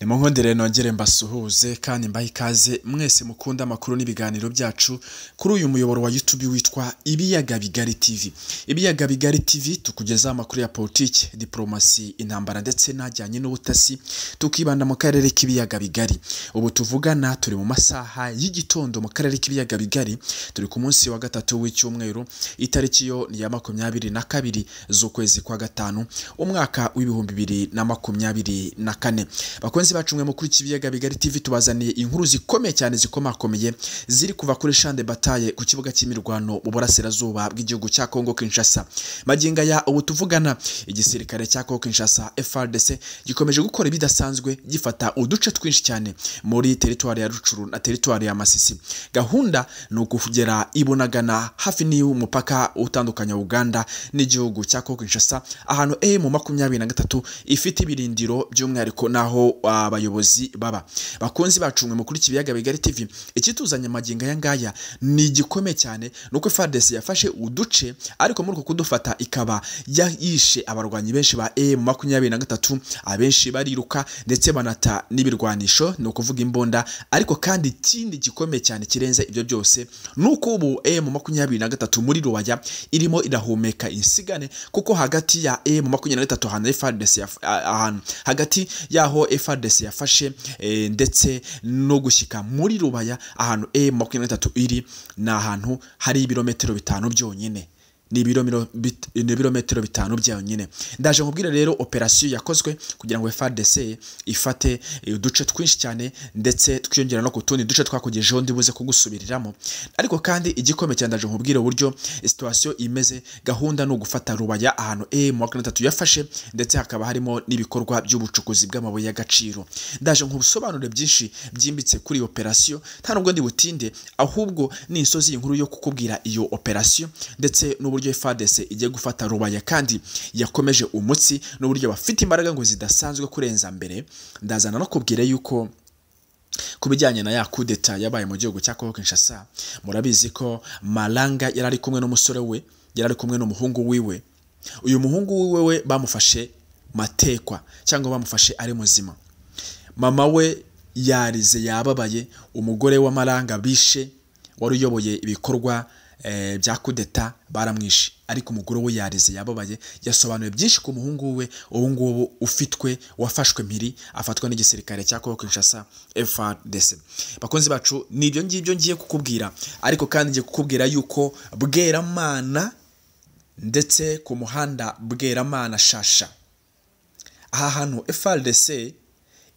nimunkundire nongere mbasuhuze kandi mbahe ikaze mwese mukunda amakuru n'ibiganiro byacu kuri uyu muyoboro wa YouTube witwa Ibiyaga Bigari TV. Ibiyaga Bigari TV tukugezaho amakuru ya politiki, diplomasi, intambara ndetse n'ajyanye n'ubutasi, tukibanda mu karere k'ibiyaga bigari. Ubu tuvugana turi mu masaha y'igitondo mu karere k'ibiyaga bigari, turi ku munsi wa gatatu w'icyumweru, itariki yo ni ya makumyabiri na kabiri z'ukwezi kwa gatanu, umwaka w'ibihumbi bibiri na makumyabiri na kane. Bakunzi bacu mwe mukuru kibiyaga bigari TV tubazaniye inkuru zikomeye cyane zikomakomeye ziri kuva kuri Champ de Bataille ku kibuga cy'imirwano mu burasirazuba bw'igihugu cya Congo Kinshasa. Maginga ya ubu tuvugana igisirikare cya Congo Kinshasa FARDC gikomeje gukora ibidasanzwe gifata uduce twinshi cyane muri teritwari ya Rucuru na teritwari ya Masisi. Gahunda ni ukugera ibonagana hafi n'umupaka utandukanya Uganda n'igihugu cya Congo Kinshasa ahantu M na gatatu ifite ibirindiro by'umwihariko naho abayobozi baba. Bakunzi bacumwe mukuri kibiyaga bigari TV ikituzanya magenga ya ngaya ni igikomeye cyane nuko FARDC yafashe uduce ariko muri uko kudufata ikaba yishe abarwanyi benshi ba M makumyabiri na gatatu abenshi bariruka ndetse banata n'ibirwanisho ni ukuvuga imbunda ariko kandi ikindi gikomeye cyane kirenze ibyo byose nuko ubu M makumyabiri na gatatu muri Ruwaya irimo irahumeka insigane kuko hagati ya M makumyabiri na gatatu ahantu FARDC ahantu hagati yaho FARDC yafashe e, ndetse no gushyika muri Rubaya ahantu e makumyabiri na iri ni ahantu hari ibirometero bitanu byonyine ni ibirometero bitanu byonyine. Ndaje nkubwire rero operasiyo yakozwe kugira ngo FARDC ifate uduce twinshi cyane ndetse twiyongera no ku tundi duce twakugejeho ndibuze kugusubiriramo. Ariko kandi igikomeye cyane ndaje nkubwire uburyo situwasiyo imeze gahunda ni ugufata rubaya ahantu M makumyabiri na gatatu yafashe ndetse hakaba harimo n'ibikorwa by'ubucukuzi bw'amabuye y'agaciro. Ndaje nkubusobanure byinshi byimbitse kuri iyo operasiyo nta nubwo ndi butinde ahubwo ni insozi y'inkuru yo kukubwira iyo operasiyo ndetse n'uburyo FARDC igiye gufata rubaya kandi yakomeje umutsi n'uburyo bafite imbaraga ngo zidasanzwe kurenza mbere. Ndazana no kubwira yuko ku bijyanye na ya kudeta yabaye mu gihugu cya Congo Kinshasa murabizi ko Malanga yari ari kumwe n'umusore we yari ari kumwe n'umuhungu wiwe. Uyu muhungu wiwe we bamufashe matekwa cyangwa bamufashe ari muzima. Mama we yarize yababaye umugore wa Malanga bishe wari uyoboye ibikorwa bya kudeta baramwishe ariko umugore we yarize yababaye yasobanuye byinshi ku muhungu we ubu ngubu ufitwe wafashwe mpiri afatwa n'igisirikare cya Congo Kinshasa FARDC bakunzi bacu ni ibyo ngibyo ngiye kukubwira. Ariko kandi ngiye kukubwira yuko Bweramana ndetse ku muhanda Bweramana Shasha. Aha hantu FARDC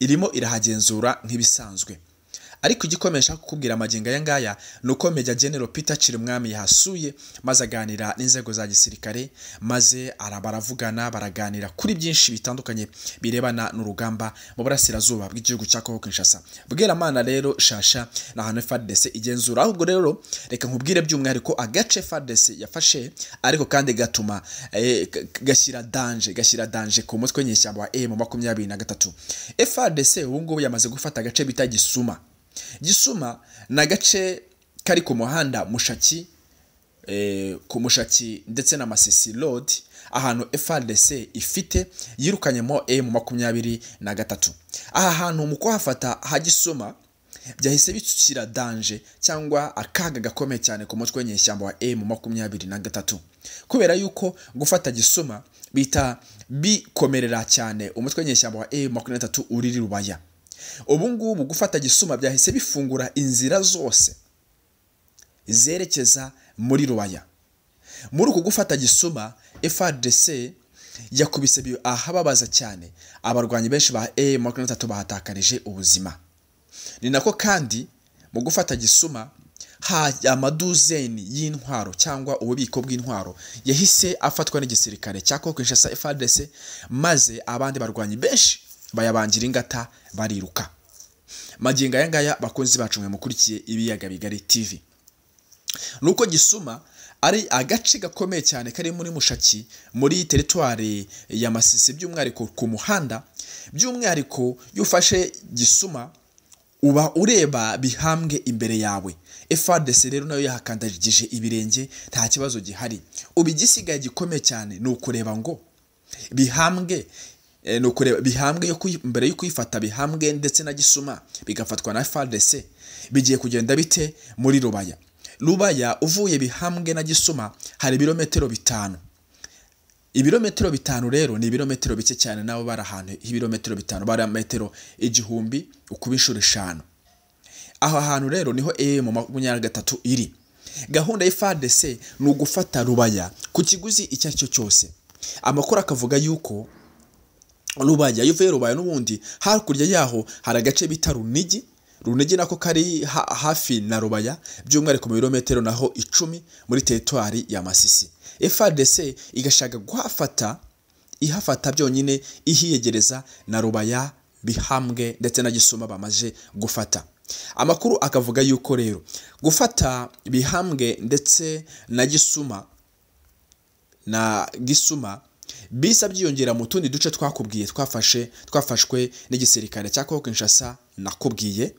irimo irahagenzura nk'ibisanzwe. Ariko igikomeje kukubwira amagingo aya ngaya ni uko Major General Peter Chirimwami yahasuye maze aganira n'inzego za gisirikare maze baravugana baraganira kuri byinshi bitandukanye birebana n'urugamba mu burasirazuba bw'igihugu cya Congo Kinshasa. Bweramana rero shasha ni ahantu FARDC igenzura. Ahubwo rero reka nkubwire by'umwihariko agace FARDC yafashe ariko kandi gatuma eh, gashyira danje gashyira danje ku mutwe nyeshyamba wa M makumyabiri na gatatu. FARDC ubu ngubu yamaze gufata agace bita Gisuma. Gisuma ni agace kari ku muhanda mushaki ku mushaki ndetse na masisi road ahantu FARDC ifite yirukanyemo M makumyabiri na gatatu. Aha hantu mu kuhafata ha gisuma byahise bishyira danje cyangwa akaga gakomeye cyane ku mutwe w'inyeshyamba wa M makumyabiri na gatatu. Kubera yuko gufata gisuma bita bikomerera cyane umutwe w'inyeshyamba wa M makumyabiri na gatatu uri rubaya. Ubu ngubu gufata gisuma byahise bifungura inzira zose zerekeza muri rubaya muri uku gufata gisuma FARDC yakubise ahababaza cyane. Abarwanyi benshi ba M makumyabiri na bahatakarije ubuzima. Ni nako kandi mu gufata gisuma amaduzeni y'intwaro cyangwa ububiko bw'intwaro yahise afatwa n'igisirikare cya Kinshasa FARDC maze abandi barwanyi benshi bayabangira ingata bariruka. Magingo aya ngaya bakunzi bacu mwe mukurikiye ibiyaga bigari TV nuko gisuma ari agace gakomeye cyane kari muri mushaki muri teritwari ya masisi. By'umwihariko ku muhanda by'umwihariko iyo ufashe gisuma uba ureba bihambwe imbere yawe. FARDC rero na yo yahakandagije ibirenge nta kibazo gihari. Ubu igisigaye gikomeye cyane ni ukureba ngo bihambwe ni ukureba bihambwe mbere yo kuyifata bihambwe ndetse na gisuma bigafatwa na FARDC bigiye kugenda bite muri rubaya. Rubaya uvuye bihambwe na gisuma hari ibirometero bitanu. Ibirometero bitanu rero ni ibirometero bike cyane nabo bari ahantu h'ibirometero bitanu bari metero igihumbi ukuba inshuro eshanu. Aho hantu rero ni ho emu makumyabiri na gatatu iri. Gahunda FARDC ni ugufata rubaya ku kiguzi icyo ari cyo cyose. Amakuru akavuga yuko rubaya iyo uvuye rubaya n'ubundi hakurya yaho hari agace bita runigi. Runigi nako kari ha- hafi na rubaya by'umwihariko mu birometero naho icumi muri teritwari ya masisi. FARDC igashaka guhafata ihafata byonyine ihiyegereza na rubaya bihambwe ndetse na gisuma bamaze gufata. Amakuru akavuga yuko rero gufata bihambwe ndetse na gisuma na gisuma bisa byiyongera mu tundi duce twakubwiye twafashe twafashwe n'igisirikare cya Kongo Kinshasa nakubwiye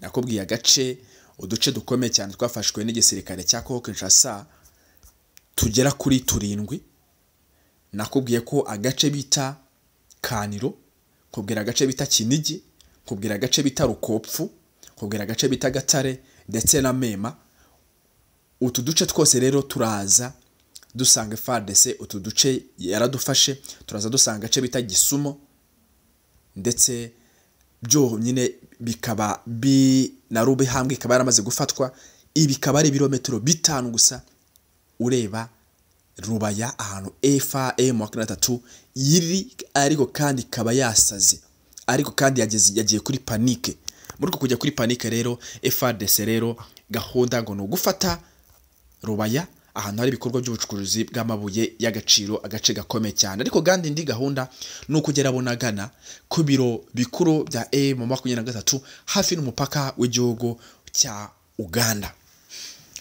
nakubwiye agace uduce dukomeye cyane twafashwe n'igisirikare cya Kongo Kinshasa tugera kuri turindwi nakubwiye ko agace bita Kaniro kubwira agace bita Kinigi kubwira agace bita Rukopfu kubwira agace bita Gatare ndetse na Mema utu duce twose rero turaza dusanga FARDC utu duce yaradufashe turaza dusanga agace bita Gisumo ndetse byonyine bikaba bi na rube hambwe ikaba yaramaze gufatwa ibi bikaba ari ibirometero bitanu gusa ureba rubaya ahantu FAM makumyabiri na yiri ariko kandi ikaba yasaze ariko kandi yagiye kuri panike. Muri uko kujya kuri panike rero FARDC rero gahunda ngo ni ugufata rubaya ahantu hari ibikorwa by'ubucukuzi bw'amabuye y'agaciro agace gakomeye cyane. Ariko kandi indi gahunda ni ukugera bunagana ku biro bikuru bya e mu makumyabiri na gatatu hafi n'umupaka w'igihugu cya uganda.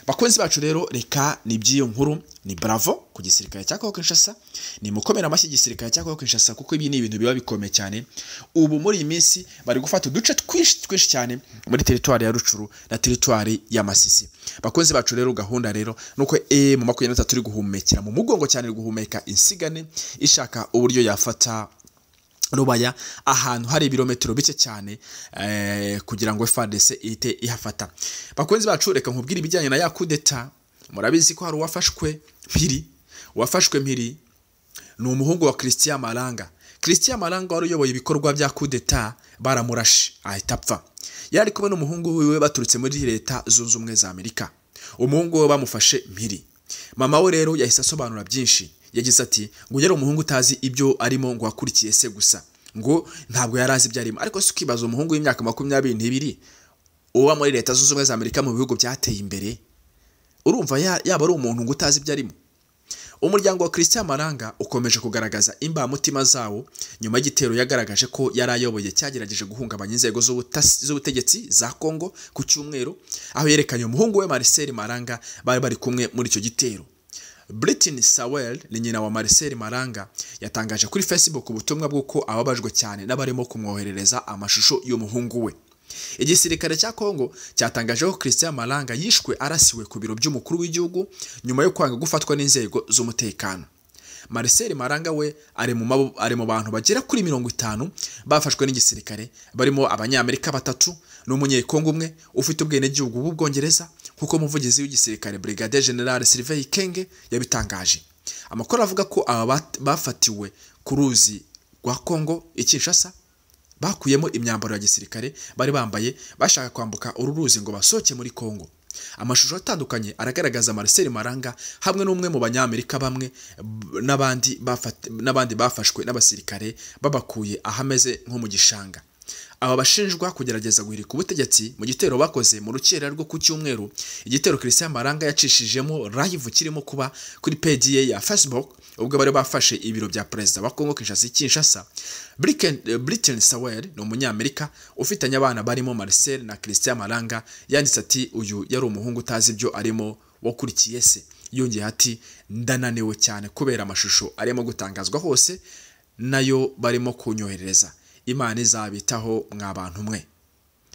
Bakunzi bacu rero reka ni iby'iyo nkuru ni bravo ku gisirikare cya Kongo Kinshasa ni mukomera amashyi igisirikare cya Kongo Kinshasa kuko ibi ni ibintu biba bikomeye cyane. Ubu muri iyi minsi bari gufata uduce twinshi twinshi cyane muri teritwari ya Rucuru na teritwari ya Masisi. Bakunzi bacu rero gahunda rero nuko e mu makumyabiri na iri guhumekera. Mu mugongo cyane guhumeka insigane ishaka uburyo yafata rubaya ahantu hari ibirometero bike cyane eh, kugira ngo FARDC ihite ihafata. Bakunzi bacu reka nkubwire ibijyanye na ya kudeta murabizi ko hari uwafashwe mpiri uwafashwe mpiri ni umuhungu wa Christian Malanga. Christian Malanga wari uyoboye ibikorwa bya kudeta baramurashe ahita apfa. Yari kumwe n'umuhungu wiwe baturutse muri leta zunze ubumwe za Amerika. Umuhungu we bamufashe mpiri. Mama we rero yahise asobanura byinshi. Yagize ati ngo yari umuhungu utazi ibyo arimo ngo akurikiye se gusa. Ngo ntabwo yari azi ibyo arimo ariko si ukibaza umuhungu w'imyaka makumyabiri n'ibiri uba muri leta zunze ubumwe za amerika mu bihugu byateye imbere urumva ya- yaba ari umuntu ngo utazi ibyo arimo umuryango wa christian maranga ukomeje kugaragaza imbamutima zawo nyuma y'igitero yagaragaje ko yari ayoboye cyagerageje guhungabanya inzego z'ubutegetsi za congo ku cyumweru aho yerekanye umuhungu we marcel maranga bari bari kumwe muri icyo gitero. Britain Sawel ni nyina wa Marcel Maranga yatangaje kuri Facebook ubutumwa bw'uko ababajwe cyane n'abarimo kumwoherereza amashusho y'umuhungu we. Igisirikare cya Congo cyatangaje ko Christian Maranga yishwe arasiwe ku biro by'umukuru w'igihugu nyuma yo kwanga gufatwa n'inzego z'umutekano. Marcel Maranga we ari mu bantu bagera kuri mirongo itanu bafashwe n'igisirikare. Barimo abanyamerika batatu n'umunyekongo umwe ufite ubwenegihugu bw'ubwongereza nk'uko umuvugizi w'igisirikare Brigadier General Sylvain Kenge yabitangaje. Amakuru avuga ko aba bafatiwe ku ruzi rwa Congo i Kinshasa bakuyemo imyambaro ya gisirikare bari bambaye bashaka kwambuka uru ruzi ngo basohoke muri Congo. Amashusho atandukanye aragaragaza Marcel Maranga hamwe n'umwe mu banyamerika bamwe n'abandi bafashwe n'abasirikare babakuye ahameze nko mu gishanga. Aba bashinjwa kugerageza guhirika ubutegetsi mu gitero bakoze mu rukera rwo ku cyumweru. Igitero Christian Maranga yacishijemo live kirimo kuba kuri page ye ya Facebook ubwo bari bafashe ibiro bya perezida wa Congo Kinshasa Kinshasa. Britain Sawel ni umunyamerika ufitanye abana barimo Marcel na Christian Maranga yanditse ati uyu yari umuhungu utazi ibyo arimo wakurikiye se. Yongeye ati ndananiwe cyane kubera amashusho arimo gutangazwa hose na yo barimo kunyoherereza. Imana izabitaho mwa bantu mwe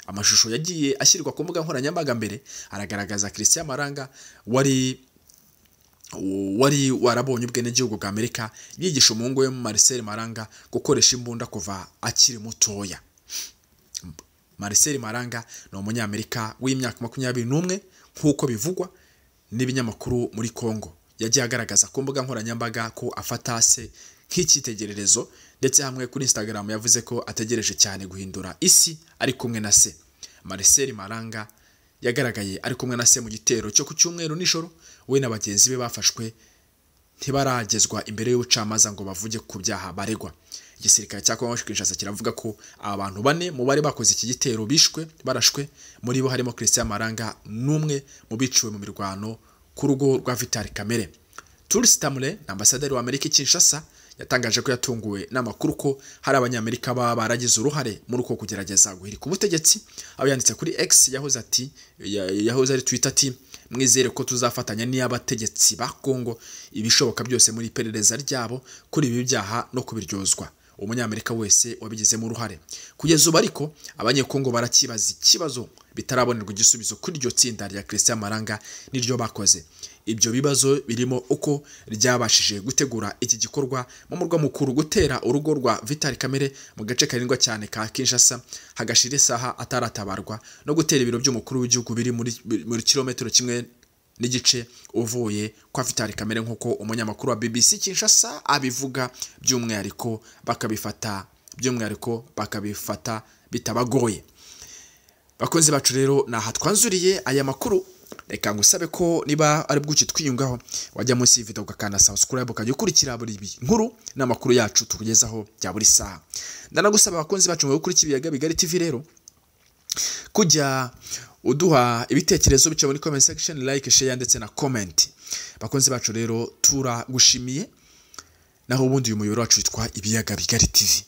amashusho yagiye ashyirwa ku mbuga nkoranyambaga mbere aragaragaza Christian Maranga wari wari warabonye ubwenegihugu bwa amerika yigisha umuhungu we Marcel maranga gukoresha imbunda kuva akiri mutoya. Marcel maranga ni umunyamerika w'imyaka makumyabiri n'umwe nk'uko bivugwa n'ibinyamakuru muri congo. Yagiye agaragaza ku mbuga nkoranyambaga ko afata se nk'icyitegererezo ndetse hamwe kuri instagram yavuze ko ategereje cyane guhindura isi ari kumwe na se. Marcel maranga yagaragaye ari kumwe na se mu gitero cyo ku cyumweru nijoro. We na bagenzi be bafashwe ntibaragezwa imbere y'ubucamanza ngo bavuge ku byaha baregwa. Igisirikare cya Kongo Kinshasa kiravuga ko aba bantu bane mu bari bakoze iki gitero bishwe barashwe. Muri bo harimo Christian Maranga n'umwe mu biciwe mu mirwano ku rugo rwa Vital Kamere Tulsi Tamure ambasaderi wa Amerika i Kinshasa yatangaje ko yatunguwe n'amakuru ko hari abanyamerika baba baragize uruhare muri uko kugerageza guhirika ubutegetsi. Aho yanditse kuri X yahoze ati yahoze ari Twitter ati mwizere ko tuzafatanya n'iy'abategetsi ba Kongo ibishoboka byose muri iperereza ryabo kuri ibi byaha no kubiryozwa. Umunyamerika wese wabigizemo uruhare. Kugeza ubu ariko abanyekongo barakibaza ikibazo bitarabonerwa igisubizo kuri iryo tsinda rya Christian Maranga n'iryo bakoze. Ibyo bibazo birimo uko ryabashije gutegura iki gikorwa mu murwa mukuru gutera urugo rwa Vital Kamere mu gace karindwa cyane ka Kinshasa hagashira isaha ataratabarwa no gutera ibiro by'umukuru w'igihugu biri muri, kilometero kimwe n'igice uvuye kwa Vital Kamere nk'uko umunyamakuru wa BBC Kinshasa abivuga by'umwihariko bakabifata by'umwihariko bakabifata bitabagoye. Bakozi bacu rero ni aha twanzuriye aya makuru. Reka ngusabe ko niba ari bwuki twiyungaho. Wajya munsi y'ivido ugakanda subscribe ukajya ukurikira buri nkuru n'amakuru yacu tukugezaho bya buri saha ndanagusaba abakunzi bacu ngo gukurikira ibiyaga bigari TV rero. Kujya uduha ibitekerezo biciye muri comment section like share ndetse na comment. Bakunzi bacu rero turagushimiye naho ubundi uyu muyoboro wacu witwa ibiyaga bigari TV